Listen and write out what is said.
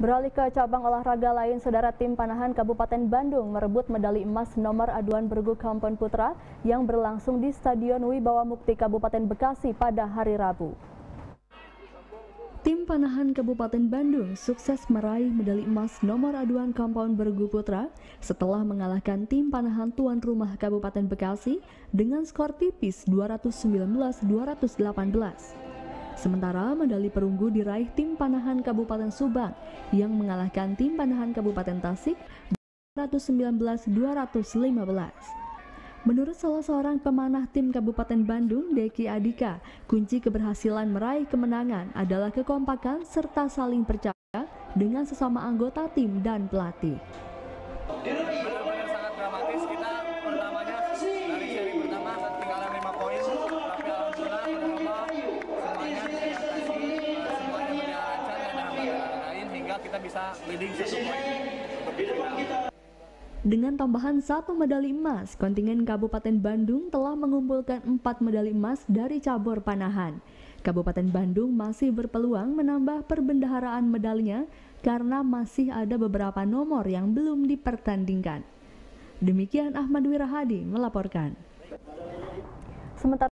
Beralih ke cabang olahraga lain, saudara tim Panahan Kabupaten Bandung merebut medali emas nomor aduan bergu Kampung Putra yang berlangsung di Stadion Wibawa Mukti Kabupaten Bekasi pada hari Rabu. Tim Panahan Kabupaten Bandung sukses meraih medali emas nomor aduan Kampung Bergu Putra setelah mengalahkan tim Panahan tuan rumah Kabupaten Bekasi dengan skor tipis 219-218. Sementara medali perunggu diraih tim Panahan Kabupaten Subang yang mengalahkan tim Panahan Kabupaten Tasik 219-215. Menurut salah seorang pemanah tim Kabupaten Bandung, Deki Adika, kunci keberhasilan meraih kemenangan adalah kekompakan serta saling percaya dengan sesama anggota tim dan pelatih. Kita bisa leading satu poin Dengan tambahan satu medali emas, kontingen Kabupaten Bandung telah mengumpulkan empat medali emas dari cabur panahan. Kabupaten Bandung masih berpeluang menambah perbendaharaan medalinya karena masih ada beberapa nomor yang belum dipertandingkan. Demikian Ahmad Wirahadi melaporkan. Sementara